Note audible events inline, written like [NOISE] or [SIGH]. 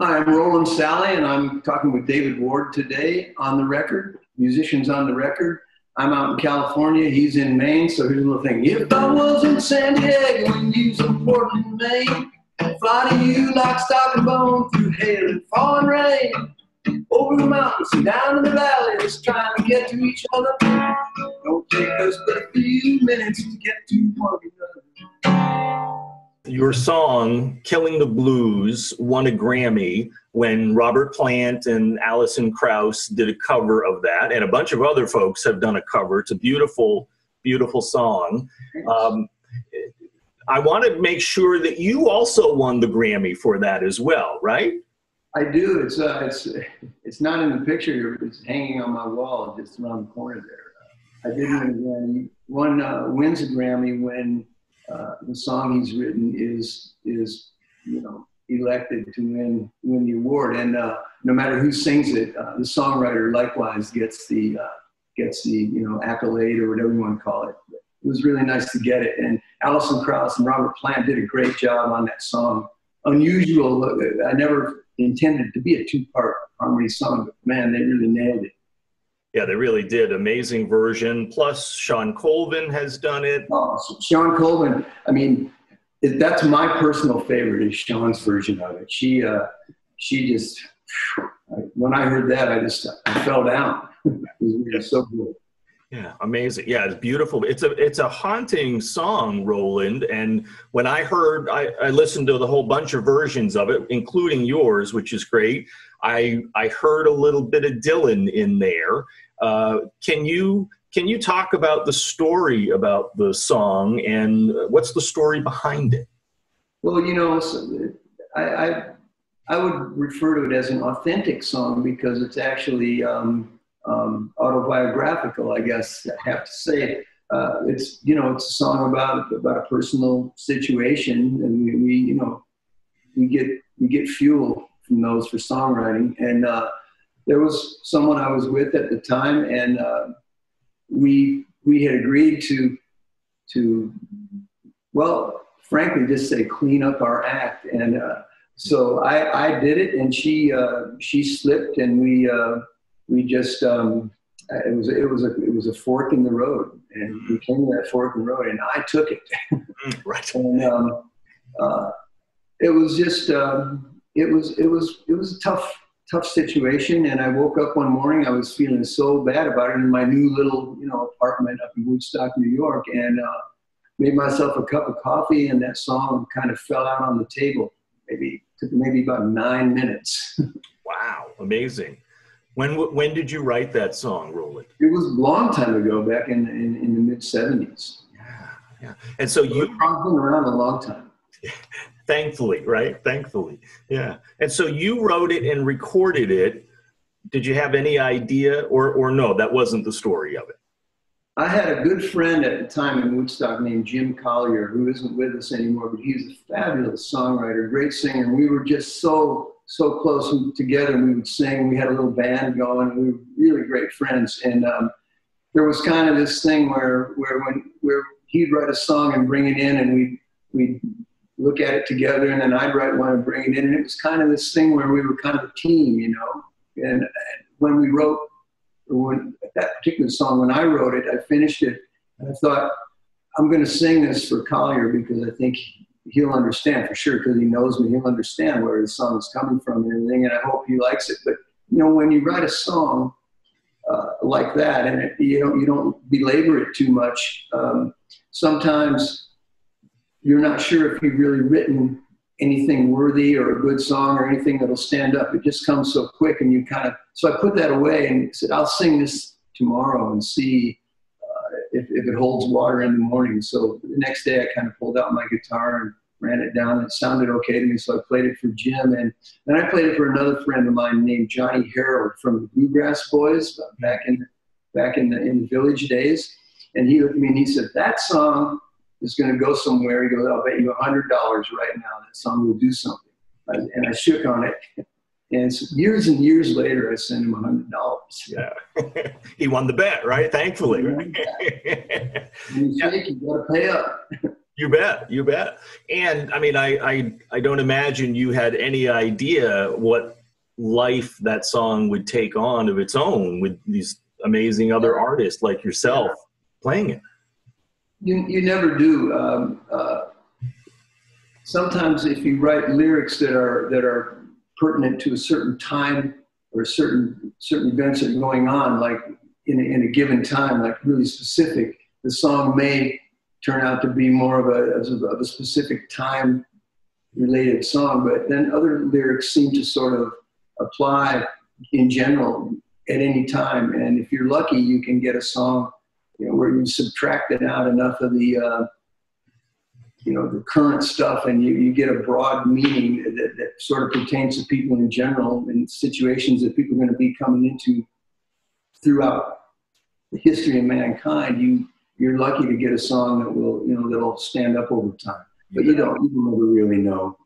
Hi, I'm Rowland Salley, and I'm talking with David Ward today on the record, musicians on the record. I'm out in California, he's in Maine, so here's a little thing. If I was in San Diego and you was in Portland, Maine, fly to you like stock and bone through hail and falling rain, over the mountains and down in the valleys, trying to get to each other. Don't take us but a few minutes to get to one your song "Killing the Blues" won a Grammy when Robert Plant and Alison Krauss did a cover of that, and a bunch of other folks have done a cover. It's a beautiful, beautiful song. Um, I want to make sure that you also won the Grammy for that as well, right? I do. It's uh, it's it's not in the picture. It's hanging on my wall, just around the corner there. I did win. One uh, wins a Grammy when uh, the song he's written is is you know elected to win win the award, and uh, no matter who sings it, uh, the songwriter likewise gets the uh, gets the you know accolade or whatever you want to call it. It was really nice to get it, and Alison Krauss and Robert Plant did a great job on that song. Unusual. I never intended to be a two-part harmony song, but man, they really nailed it. Yeah, they really did. Amazing version. Plus, Shawn Colvin has done it. Oh, Shawn Colvin. I mean, that's my personal favorite is Shawn's version of it. She, uh, she just, when I heard that, I just I fell down. [LAUGHS] it was so good. Yeah, amazing. Yeah, it's beautiful. It's a it's a haunting song, Rowland. And when I heard, I, I listened to the whole bunch of versions of it, including yours, which is great. I I heard a little bit of Dylan in there. Uh, can you can you talk about the story about the song and what's the story behind it? Well, you know, I, I, I would refer to it as an authentic song because it's actually um, um, autobiographical. I guess I have to say. Uh, it's you know it's a song about about a personal situation, and we, we you know we get we get fuel from those for songwriting. And uh, there was someone I was with at the time, and uh, we we had agreed to to well, frankly, just say clean up our act. And uh, so I, I did it, and she uh, she slipped, and we uh, we just. Um, it was it was a it was a fork in the road, and we came to that fork in the road, and I took it. [LAUGHS] Mm, right. and um, uh, it was just um, it was it was it was a tough tough situation and i woke up one morning i was feeling so bad about it in my new little you know apartment up in woodstock new york and uh, made myself a cup of coffee and that song kind of fell out on the table maybe took maybe about nine minutes [LAUGHS] wow amazing when when did you write that song rowland it was a long time ago back in in, in the mid 70s yeah yeah and so, so you have been around a long time [LAUGHS] thankfully, right? Thankfully. Yeah. And so you wrote it and recorded it. Did you have any idea or or no, that wasn't the story of it? I had a good friend at the time in Woodstock named Jim Collier, who isn't with us anymore, but he's a fabulous songwriter, great singer. And we were just so, so close together. We would sing. We had a little band going. We were really great friends. And um, there was kind of this thing where, where when where he'd write a song and bring it in, and we we look at it together, and then I'd write one and bring it in. And it was kind of this thing where we were kind of a team, you know. And when we wrote, when that particular song, when I wrote it, I finished it, and I thought, I'm going to sing this for Collier because I think he'll understand for sure because he knows me. He'll understand where the song is coming from and everything, and I hope he likes it. But you know, when you write a song uh, like that, and it, you don't you don't belabor it too much, um, sometimes you're not sure if you've really written anything worthy or a good song or anything that'll stand up. It just comes so quick, and you kind of. So I put that away and said, I'll sing this tomorrow and see if, it holds water in the morning. So the next day, I kind of pulled out my guitar and ran it down. It sounded okay to me, so I played it for Jim, and then I played it for another friend of mine named Johnny Harold from the Bluegrass Boys back in back in the in the Village days. And he looked at me and he said, "That song." is going to go somewhere. He goes, I'll bet you a $100 right now that song will do something. And I shook on it. And so years and years later, I sent him $100. Yeah. [LAUGHS] he won the bet, right? Thankfully. Right? [LAUGHS] you yeah. you got to pay up. [LAUGHS] You bet, you bet. And I mean, I, I, I don't imagine you had any idea what life that song would take on of its own with these amazing other artists like yourself playing it. You, you never do. Um, uh, sometimes if you write lyrics that are that are pertinent to a certain time or certain certain events that are going on, like in a, in a given time, like really specific, the song may turn out to be more of a, of a specific time related song. But then other lyrics seem to sort of apply in general at any time. And if you're lucky, you can get a song you know, where you subtracted out enough of the uh, you know the current stuff and you, you get a broad meaning that, that sort of pertains to people in general and situations that people are going to be coming into throughout the history of mankind you you're lucky to get a song that will you know that'll stand up over time. But you don't you never really know